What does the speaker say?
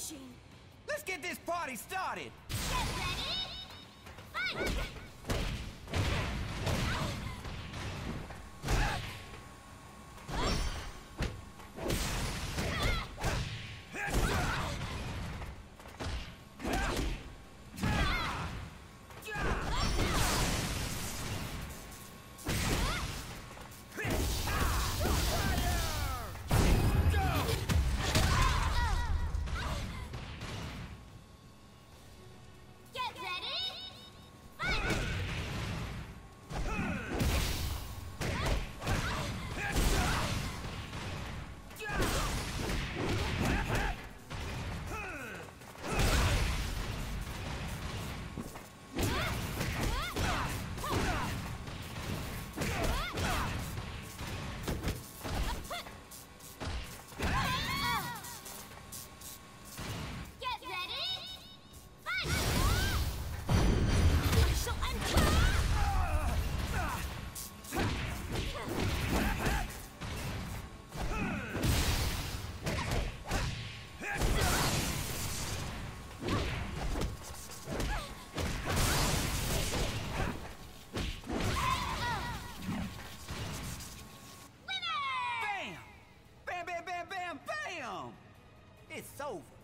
machine. Let's get this party started! Get ready, fight! It's over.